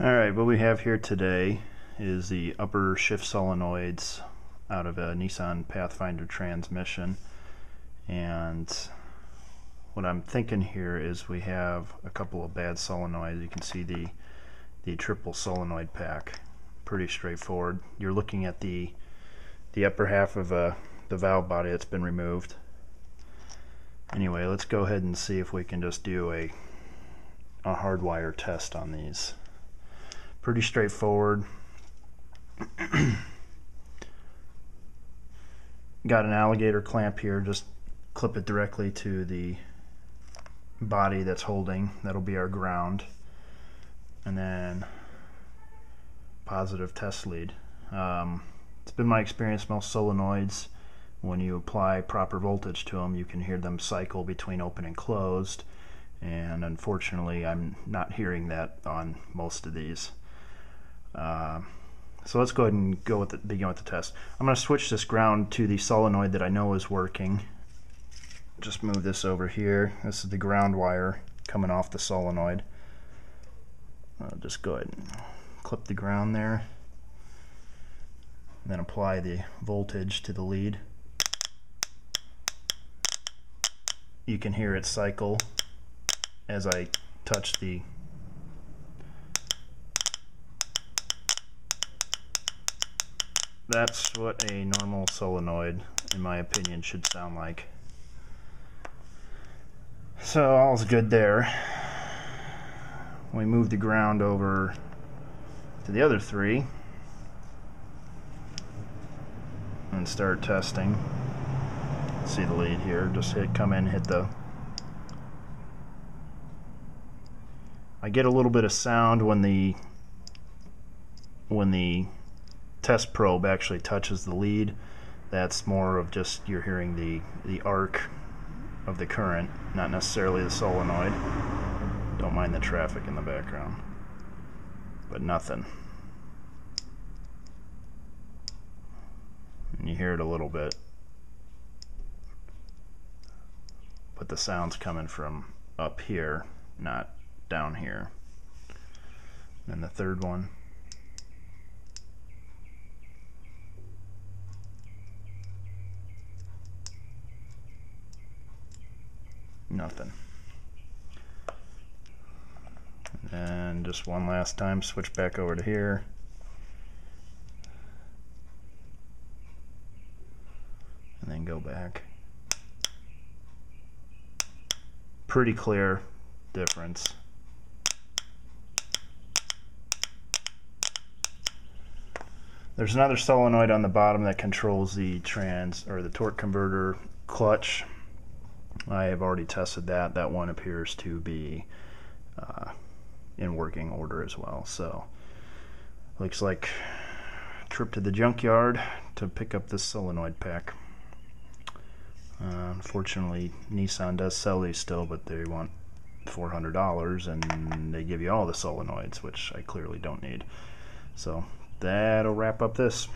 Alright, what we have here today is the upper shift solenoids out of a Nissan Pathfinder transmission and what I'm thinking here is we have a couple of bad solenoids. You can see the the triple solenoid pack. Pretty straightforward. You're looking at the the upper half of uh, the valve body that's been removed. Anyway, let's go ahead and see if we can just do a a hardwire test on these pretty straightforward. Got an alligator clamp here, just clip it directly to the body that's holding. That'll be our ground. And then positive test lead. Um, it's been my experience most solenoids when you apply proper voltage to them you can hear them cycle between open and closed and unfortunately I'm not hearing that on most of these. Uh, so let's go ahead and go with the, begin with the test. I'm going to switch this ground to the solenoid that I know is working. Just move this over here. This is the ground wire coming off the solenoid. I'll just go ahead and clip the ground there. And then apply the voltage to the lead. You can hear it cycle as I touch the that's what a normal solenoid, in my opinion, should sound like. So all's good there. We move the ground over to the other three and start testing. See the lead here. Just hit come in, hit the. I get a little bit of sound when the when the test probe actually touches the lead, that's more of just you're hearing the, the arc of the current, not necessarily the solenoid. Don't mind the traffic in the background. But nothing. And you hear it a little bit. But the sound's coming from up here, not down here. And the third one. Nothing. And just one last time, switch back over to here. And then go back. Pretty clear difference. There's another solenoid on the bottom that controls the trans or the torque converter clutch I have already tested that. That one appears to be uh, in working order as well. So looks like trip to the junkyard to pick up this solenoid pack. Uh, unfortunately, Nissan does sell these still, but they want $400 and they give you all the solenoids, which I clearly don't need. So that'll wrap up this.